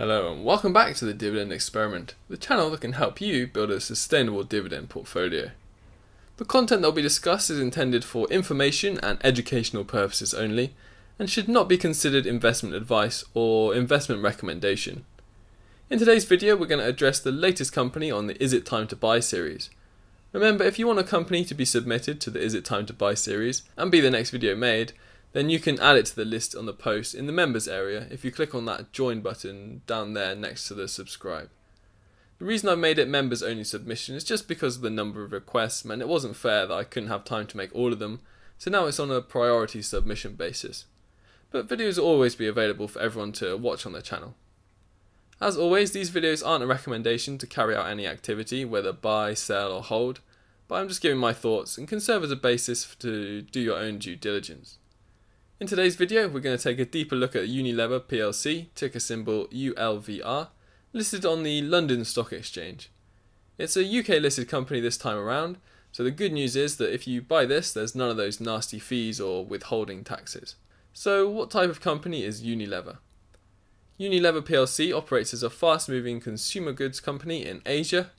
Hello and welcome back to the Dividend Experiment, the channel that can help you build a sustainable dividend portfolio. The content that will be discussed is intended for information and educational purposes only and should not be considered investment advice or investment recommendation. In today's video, we're going to address the latest company on the Is It Time to Buy series. Remember, if you want a company to be submitted to the Is It Time to Buy series and be the next video made, then you can add it to the list on the post in the members area if you click on that join button down there next to the subscribe. The reason I made it members only submission is just because of the number of requests and it wasn't fair that I couldn't have time to make all of them, so now it's on a priority submission basis. But videos will always be available for everyone to watch on the channel. As always, these videos aren't a recommendation to carry out any activity, whether buy, sell or hold, but I'm just giving my thoughts and can serve as a basis to do your own due diligence. In today's video, we're going to take a deeper look at Unilever plc, ticker symbol ULVR, listed on the London Stock Exchange. It's a UK listed company this time around, so the good news is that if you buy this, there's none of those nasty fees or withholding taxes. So, what type of company is Unilever? Unilever plc operates as a fast moving consumer goods company in Asia,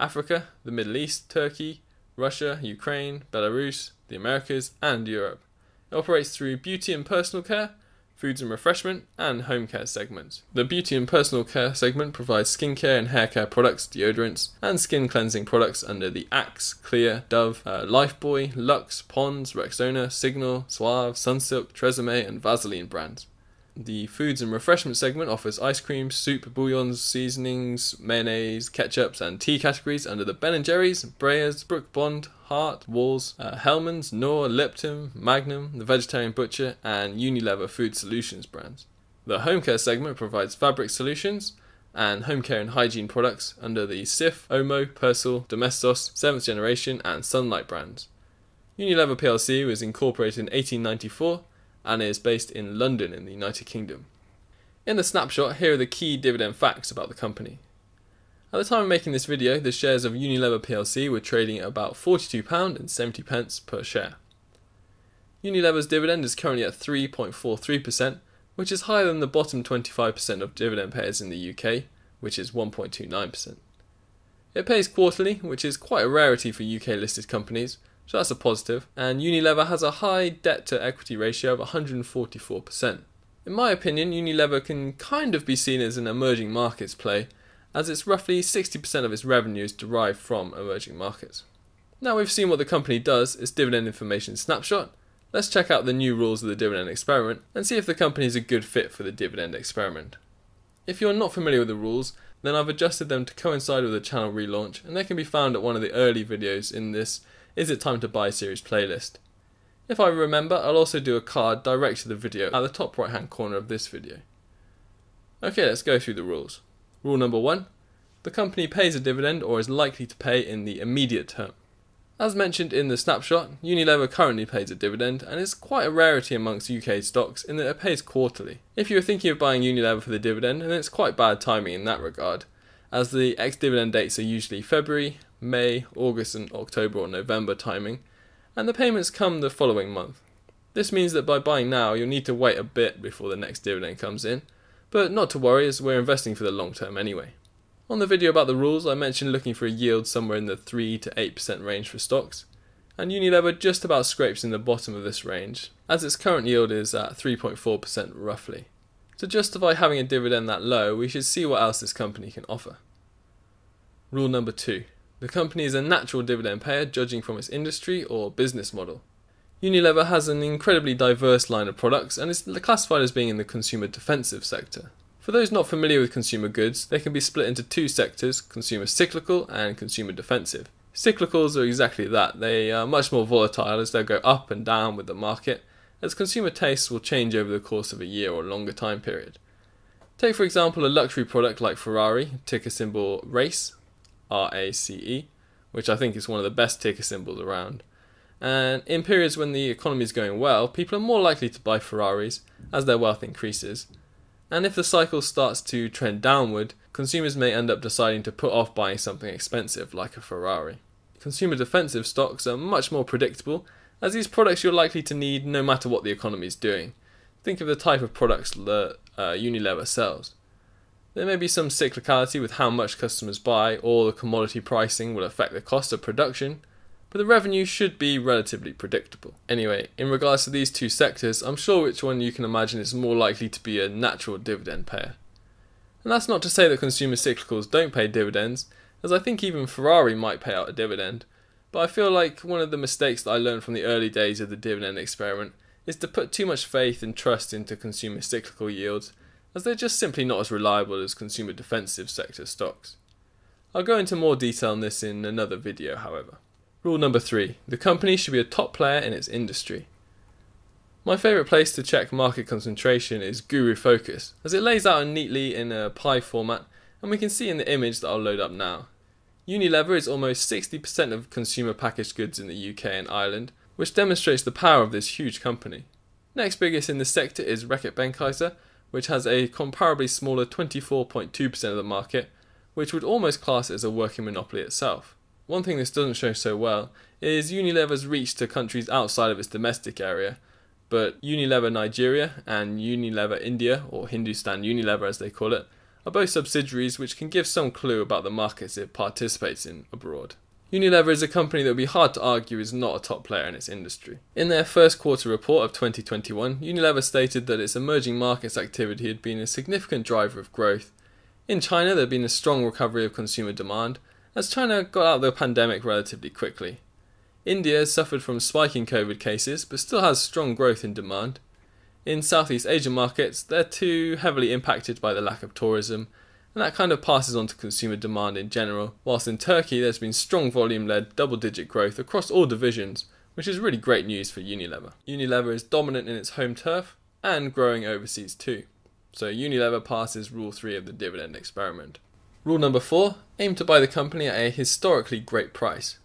Africa, the Middle East, Turkey, Russia, Ukraine, Belarus, the Americas, and Europe. It operates through beauty and personal care, foods and refreshment, and home care segments. The beauty and personal care segment provides skincare and hair care products, deodorants, and skin cleansing products under the Axe, Clear, Dove, uh, Lifebuoy, Lux, Pond's, Rexona, Signal, Suave, Sunsilk, Tresemme, and Vaseline brands. The foods and refreshment segment offers ice cream, soup, bouillons, seasonings, mayonnaise, ketchups, and tea categories under the Ben & Jerry's, Breyers, Brooke Bond, Heart, Wall's, uh, Hellmann's, Knorr, Lipton, Magnum, The Vegetarian Butcher, and Unilever Food Solutions brands. The home care segment provides fabric solutions and home care and hygiene products under the Cif, Omo, Persil, Domestos, 7th Generation, and Sunlight brands. Unilever plc was incorporated in 1894 and is based in London in the United Kingdom. In the snapshot, here are the key dividend facts about the company. At the time of making this video, the shares of Unilever plc were trading at about £42.70 per share. Unilever's dividend is currently at 3.43%, which is higher than the bottom 25% of dividend payers in the UK, which is 1.29%. It pays quarterly, which is quite a rarity for UK listed companies, so that's a positive. And Unilever has a high debt to equity ratio of 144%. In my opinion, Unilever can kind of be seen as an emerging markets play, as it's roughly 60% of its revenue is derived from emerging markets. Now we've seen what the company does, its dividend information snapshot. Let's check out the new rules of the dividend experiment and see if the company is a good fit for the dividend experiment. If you're not familiar with the rules, then I've adjusted them to coincide with the channel relaunch and they can be found at one of the early videos in this is It Time to Buy series playlist. If I remember, I'll also do a card direct to the video at the top right hand corner of this video. Okay, let's go through the rules. Rule number one the company pays a dividend or is likely to pay in the immediate term. As mentioned in the snapshot, Unilever currently pays a dividend and is quite a rarity amongst UK stocks in that it pays quarterly. If you are thinking of buying Unilever for the dividend, then it's quite bad timing in that regard, as the ex dividend dates are usually February, May, August, and October or November timing, and the payments come the following month. This means that by buying now, you'll need to wait a bit before the next dividend comes in, but not to worry as we're investing for the long term anyway. On the video about the rules, I mentioned looking for a yield somewhere in the 3 to 8% range for stocks, and Unilever just about scrapes in the bottom of this range, as its current yield is at 3.4% roughly. To justify having a dividend that low, we should see what else this company can offer. Rule number 2 the company is a natural dividend payer, judging from its industry or business model. Unilever has an incredibly diverse line of products and is classified as being in the consumer defensive sector. For those not familiar with consumer goods, they can be split into two sectors consumer cyclical and consumer defensive. Cyclicals are exactly that, they are much more volatile as they'll go up and down with the market, as consumer tastes will change over the course of a year or longer time period. Take, for example, a luxury product like Ferrari, ticker symbol RACE, R A C E, which I think is one of the best ticker symbols around. And in periods when the economy is going well, people are more likely to buy Ferraris as their wealth increases. And if the cycle starts to trend downward, consumers may end up deciding to put off buying something expensive like a Ferrari. Consumer defensive stocks are much more predictable, as these products you're likely to need no matter what the economy is doing. Think of the type of products that uh, Unilever sells. There may be some cyclicality with how much customers buy or the commodity pricing will affect the cost of production, but the revenue should be relatively predictable. Anyway, in regards to these two sectors, I'm sure which one you can imagine is more likely to be a natural dividend payer. And that's not to say that consumer cyclicals don't pay dividends, as I think even Ferrari might pay out a dividend, but I feel like one of the mistakes that I learned from the early days of the dividend experiment is to put too much faith and trust into consumer cyclical yields, as they're just simply not as reliable as consumer defensive sector stocks. I'll go into more detail on this in another video, however. Rule number three the company should be a top player in its industry. My favourite place to check market concentration is Guru Focus, as it lays out neatly in a pie format, and we can see in the image that I'll load up now. Unilever is almost 60% of consumer packaged goods in the UK and Ireland, which demonstrates the power of this huge company. Next biggest in the sector is Reckitt Benckiser, which has a comparably smaller 24.2% of the market, which would almost class it as a working monopoly itself. One thing this doesn't show so well is Unilever's reach to countries outside of its domestic area, but Unilever Nigeria and Unilever India, or Hindustan Unilever as they call it, are both subsidiaries which can give some clue about the markets it participates in abroad. Unilever is a company that would be hard to argue is not a top player in its industry. In their first quarter report of 2021, Unilever stated that its emerging markets activity had been a significant driver of growth. In China, there had been a strong recovery of consumer demand, as China got out of the pandemic relatively quickly. India has suffered from spiking COVID cases, but still has strong growth in demand. In Southeast Asian markets, they're too heavily impacted by the lack of tourism, and that kind of passes on to consumer demand in general. Whilst in Turkey, there's been strong volume led double digit growth across all divisions, which is really great news for Unilever. Unilever is dominant in its home turf and growing overseas too. So Unilever passes rule 3 of the dividend experiment. Rule number four aim to buy the company at a historically great price.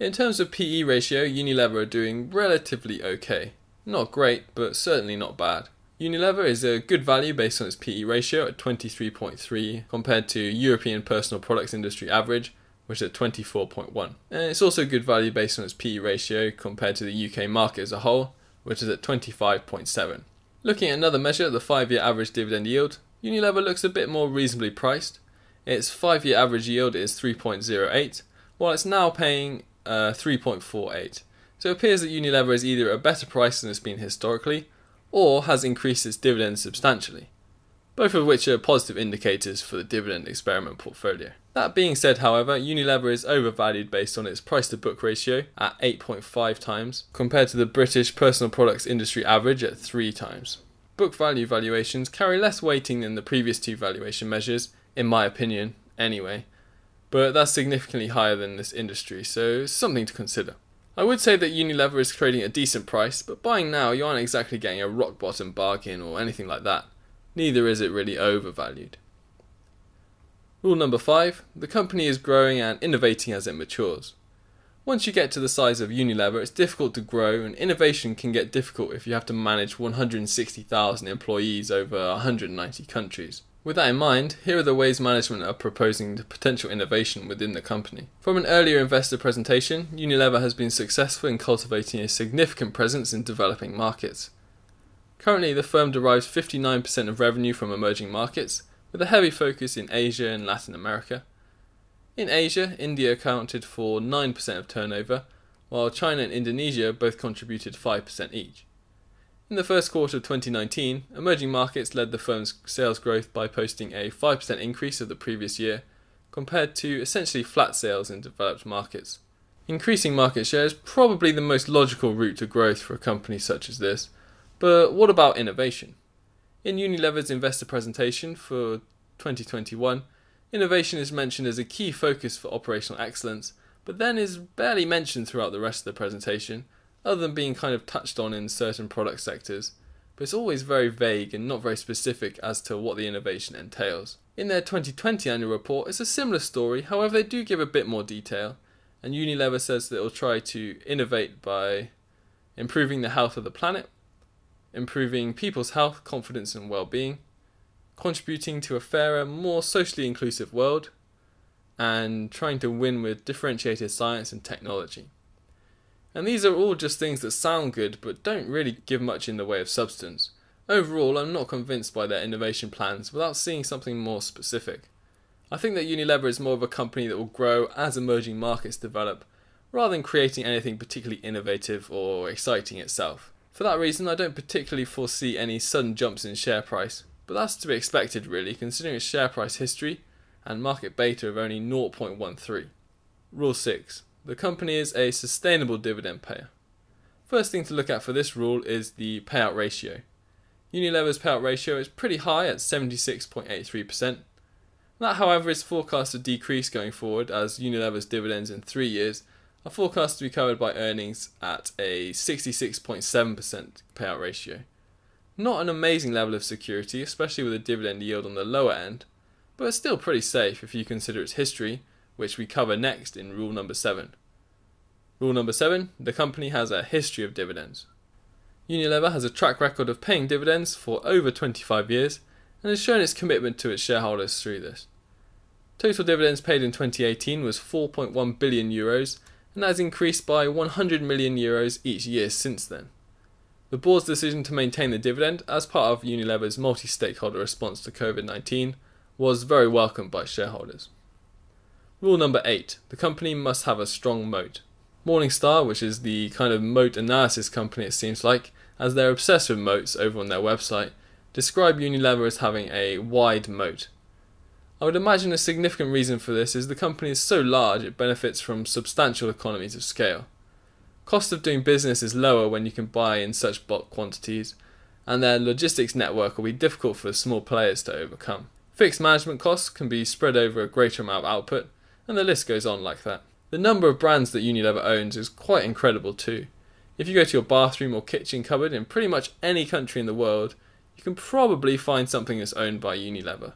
In terms of PE ratio, Unilever are doing relatively okay. Not great, but certainly not bad. Unilever is a good value based on its PE ratio at 23.3 compared to European personal products industry average, which is at 24.1. And it's also a good value based on its PE ratio compared to the UK market as a whole, which is at 25.7. Looking at another measure, the 5 year average dividend yield, Unilever looks a bit more reasonably priced its five year average yield is 3.08, while it's now paying uh, 3.48. So it appears that Unilever is either a better price than it's been historically, or has increased its dividends substantially, both of which are positive indicators for the dividend experiment portfolio. That being said, however, Unilever is overvalued based on its price to book ratio at 8.5 times, compared to the British personal products industry average at 3 times. Book value valuations carry less weighting than the previous two valuation measures, in my opinion, anyway. But that's significantly higher than this industry, so something to consider. I would say that Unilever is trading at a decent price, but buying now you aren't exactly getting a rock bottom bargain or anything like that. Neither is it really overvalued. Rule number five the company is growing and innovating as it matures. Once you get to the size of Unilever, it's difficult to grow, and innovation can get difficult if you have to manage 160,000 employees over 190 countries. With that in mind, here are the ways management are proposing the potential innovation within the company. From an earlier investor presentation, Unilever has been successful in cultivating a significant presence in developing markets. Currently, the firm derives 59% of revenue from emerging markets, with a heavy focus in Asia and Latin America. In Asia, India accounted for 9% of turnover, while China and Indonesia both contributed 5% each. In the first quarter of 2019, emerging markets led the firm's sales growth by posting a 5% increase of the previous year, compared to essentially flat sales in developed markets. Increasing market share is probably the most logical route to growth for a company such as this, but what about innovation? In Unilever's investor presentation for 2021, innovation is mentioned as a key focus for operational excellence, but then is barely mentioned throughout the rest of the presentation, other than being kind of touched on in certain product sectors, but it's always very vague and not very specific as to what the innovation entails. In their 2020 annual report, it's a similar story, however, they do give a bit more detail, and Unilever says that it will try to innovate by improving the health of the planet, improving people's health, confidence, and well being, contributing to a fairer, more socially inclusive world, and trying to win with differentiated science and technology. And these are all just things that sound good but don't really give much in the way of substance. Overall, I'm not convinced by their innovation plans without seeing something more specific. I think that Unilever is more of a company that will grow as emerging markets develop, rather than creating anything particularly innovative or exciting itself. For that reason, I don't particularly foresee any sudden jumps in share price, but that's to be expected really, considering its share price history and market beta of only 0.13. Rule 6. The company is a sustainable dividend payer. First thing to look at for this rule is the payout ratio. Unilever's payout ratio is pretty high at 76.83%. That, however, is forecast to decrease going forward as Unilever's dividends in three years are forecast to be covered by earnings at a 66.7% payout ratio. Not an amazing level of security, especially with a dividend yield on the lower end, but it's still pretty safe if you consider its history, which we cover next in rule number 7. Rule number 7 the company has a history of dividends. Unilever has a track record of paying dividends for over 25 years and has shown its commitment to its shareholders through this. Total dividends paid in 2018 was 4.1 billion euros and has increased by 100 million euros each year since then. The board's decision to maintain the dividend as part of Unilever's multi stakeholder response to COVID 19 was very welcomed by shareholders. Rule number 8 the company must have a strong moat. Morningstar, which is the kind of moat analysis company it seems like, as they're obsessed with moats over on their website, describe Unilever as having a wide moat. I would imagine a significant reason for this is the company is so large it benefits from substantial economies of scale. Cost of doing business is lower when you can buy in such bulk quantities, and their logistics network will be difficult for small players to overcome. Fixed management costs can be spread over a greater amount of output, and the list goes on like that. The number of brands that Unilever owns is quite incredible too. If you go to your bathroom or kitchen cupboard in pretty much any country in the world, you can probably find something that's owned by Unilever.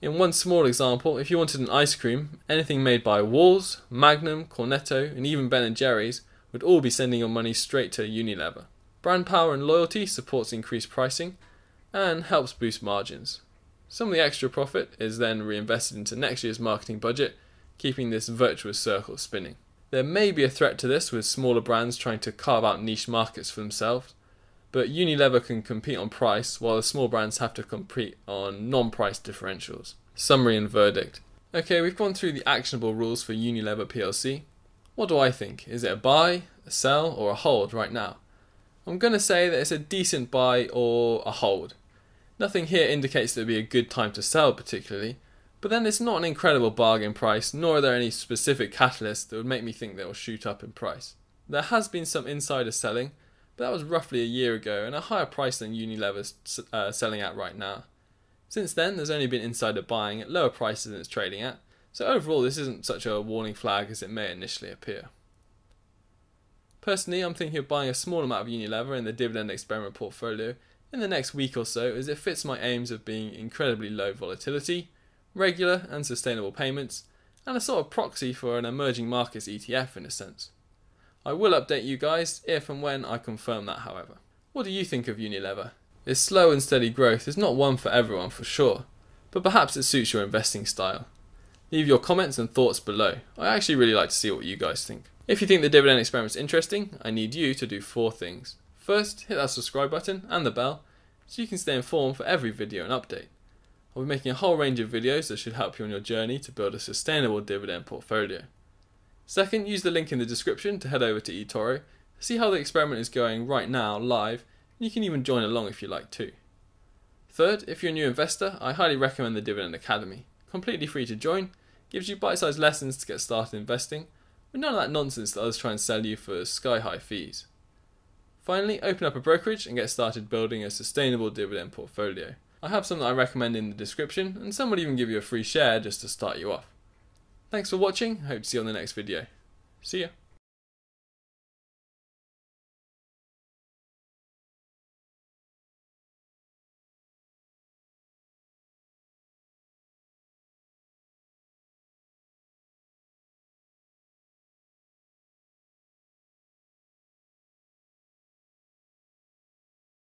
In one small example, if you wanted an ice cream, anything made by Wall's, Magnum, Cornetto, and even Ben & Jerry's would all be sending your money straight to Unilever. Brand power and loyalty supports increased pricing and helps boost margins. Some of the extra profit is then reinvested into next year's marketing budget keeping this virtuous circle spinning. There may be a threat to this with smaller brands trying to carve out niche markets for themselves, but Unilever can compete on price while the small brands have to compete on non price differentials. Summary and verdict. Okay, we've gone through the actionable rules for Unilever plc. What do I think? Is it a buy, a sell, or a hold right now? I'm going to say that it's a decent buy or a hold. Nothing here indicates that it would be a good time to sell, particularly, but then it's not an incredible bargain price, nor are there any specific catalysts that would make me think they'll shoot up in price. There has been some insider selling, but that was roughly a year ago and a higher price than Unilever's uh, selling at right now. Since then, there's only been insider buying at lower prices than it's trading at, so overall, this isn't such a warning flag as it may initially appear. Personally, I'm thinking of buying a small amount of Unilever in the dividend experiment portfolio in the next week or so as it fits my aims of being incredibly low volatility regular and sustainable payments, and a sort of proxy for an emerging markets ETF in a sense. I will update you guys if and when I confirm that, however. What do you think of Unilever? Its slow and steady growth is not one for everyone for sure, but perhaps it suits your investing style. Leave your comments and thoughts below. I actually really like to see what you guys think. If you think the dividend experiment is interesting, I need you to do four things. First, hit that subscribe button and the bell so you can stay informed for every video and update. I'll be making a whole range of videos that should help you on your journey to build a sustainable dividend portfolio. Second, use the link in the description to head over to eToro, see how the experiment is going right now live, and you can even join along if you like too. Third, if you're a new investor, I highly recommend the Dividend Academy. Completely free to join, gives you bite sized lessons to get started investing, with none of that nonsense that others try and sell you for sky high fees. Finally, open up a brokerage and get started building a sustainable dividend portfolio. I have some that I recommend in the description, and some would even give you a free share just to start you off. Thanks for watching, hope to see you on the next video. See ya!